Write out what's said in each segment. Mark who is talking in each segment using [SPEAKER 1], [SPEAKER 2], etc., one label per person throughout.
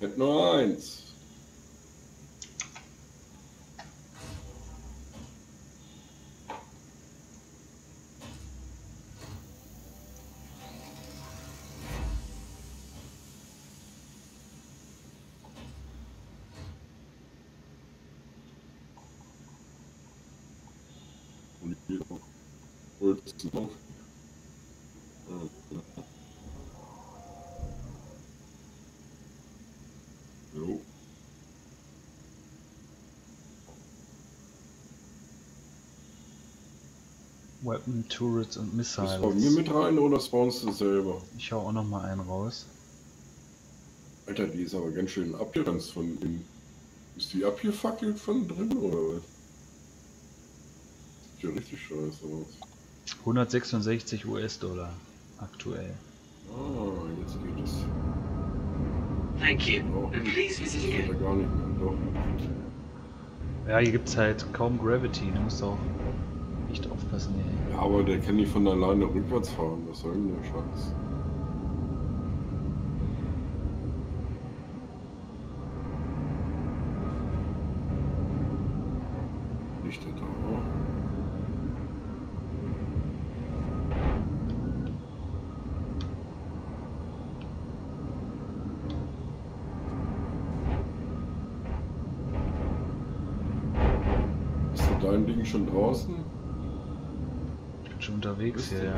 [SPEAKER 1] Hätte nur eins. Und hier noch. Jo.
[SPEAKER 2] Weapon, Turrets und
[SPEAKER 1] du bei mir
[SPEAKER 2] Missiles.
[SPEAKER 1] mit rein oder spawnst du selber?
[SPEAKER 2] Ich hau auch noch mal einen raus.
[SPEAKER 1] Alter, die ist aber ganz schön abgeranzt von innen. Ist die abgefackelt von drin oder was? Sieht ja richtig scheiße aus.
[SPEAKER 2] 166 US-Dollar aktuell.
[SPEAKER 1] Ah, jetzt geht es.
[SPEAKER 3] Thank you.
[SPEAKER 1] Oh.
[SPEAKER 3] Please visit again.
[SPEAKER 1] ja gar nicht mehr. Doch.
[SPEAKER 2] Ja, hier gibt's halt kaum Gravity, musst du auch echt aufpassen hier.
[SPEAKER 1] Ja, aber der kann nicht von alleine rückwärts fahren. Was soll denn der Scheiß? Nicht der Tower. Ist dein Ding schon draußen?
[SPEAKER 2] Ich bin schon unterwegs hier, ja.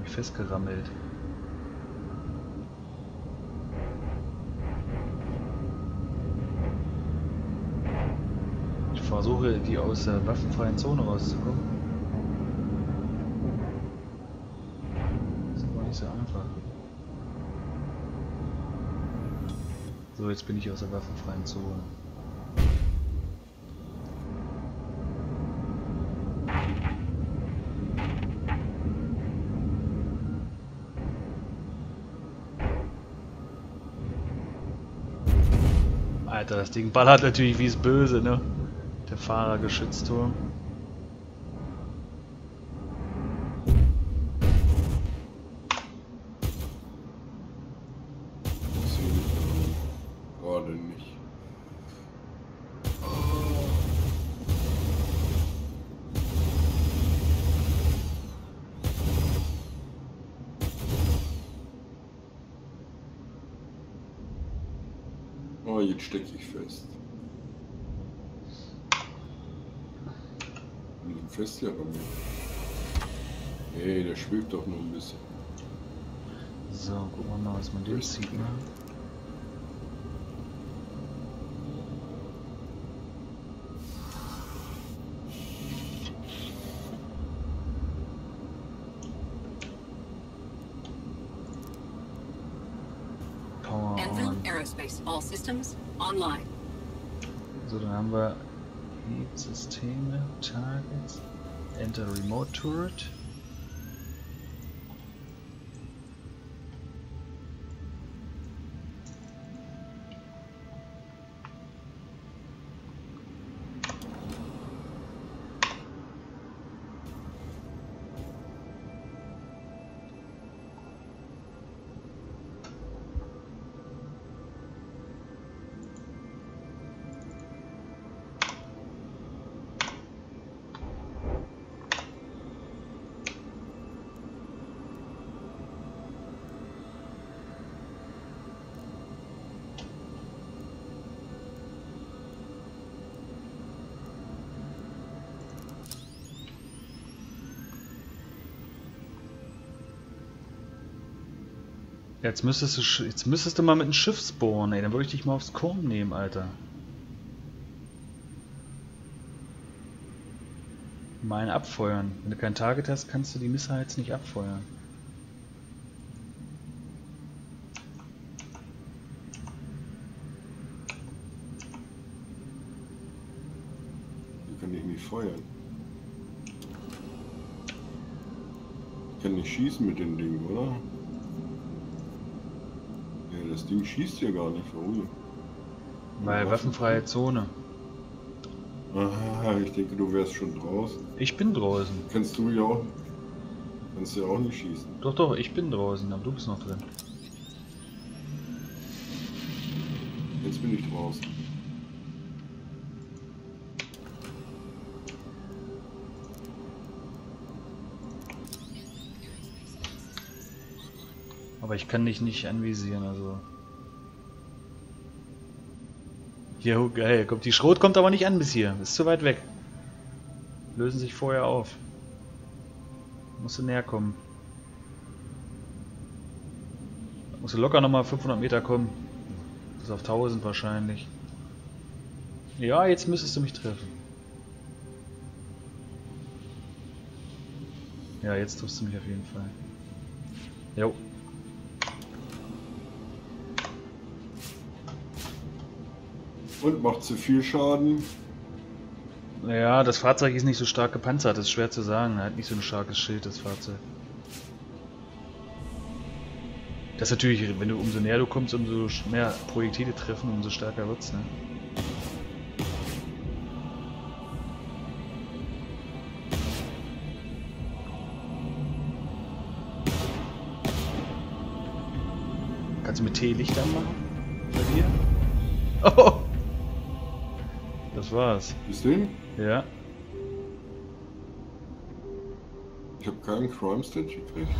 [SPEAKER 2] Mich festgerammelt. Ich versuche, die aus der waffenfreien Zone rauszukommen. Das ist aber nicht so einfach. So, jetzt bin ich aus der waffenfreien Zone. Alter, das Ding ballert natürlich wie es böse, ne? Der Fahrergeschützturm.
[SPEAKER 1] Oh, jetzt stecke ich fest. Bin ich fest ja bei mir. Hey, der schwebt doch nur ein bisschen.
[SPEAKER 2] So, gucken wir mal, was man dem zieht, ne?
[SPEAKER 4] Aerospace. All systems online.
[SPEAKER 2] So, dann haben wir Systeme, Targets, Enter Remote Turret. Jetzt müsstest du, jetzt müsstest du mal mit dem Schiff spawnen, ey. Dann würde ich dich mal aufs Korn nehmen, Alter. Mal abfeuern. Wenn du kein Target hast, kannst du die Missiles nicht abfeuern.
[SPEAKER 1] Die kann ich nicht feuern. Ich kann nicht schießen mit dem Ding, oder? das Ding schießt ja gar nicht, warum?
[SPEAKER 2] Weil waffenfreie Zone.
[SPEAKER 1] Aha, ich denke, du wärst schon draußen.
[SPEAKER 2] Ich bin draußen.
[SPEAKER 1] Kennst du ja auch. Kannst du ja auch nicht schießen.
[SPEAKER 2] Doch, doch, ich bin draußen, aber du bist noch drin.
[SPEAKER 1] Jetzt bin ich draußen.
[SPEAKER 2] Aber ich kann dich nicht anvisieren, also. Hier, geil, kommt die Schrot kommt aber nicht an bis hier. Ist zu weit weg. Lösen sich vorher auf. Musst du näher kommen. Musst du locker nochmal 500 Meter kommen. Ist auf 1000 wahrscheinlich. Ja, jetzt müsstest du mich treffen. Ja, jetzt triffst du mich auf jeden Fall. Jo.
[SPEAKER 1] Und macht zu viel Schaden.
[SPEAKER 2] Ja, das Fahrzeug ist nicht so stark gepanzert, das ist schwer zu sagen. Er hat nicht so ein starkes Schild, das Fahrzeug. Das ist natürlich, wenn du umso näher du kommst, umso mehr Projektile treffen, umso stärker wird's, ne? Kannst du mit T Licht anmachen? Bei dir? Oh! Das war's.
[SPEAKER 1] Bist du hin?
[SPEAKER 2] Ja.
[SPEAKER 1] Ich habe keinen Crime Stat gekriegt.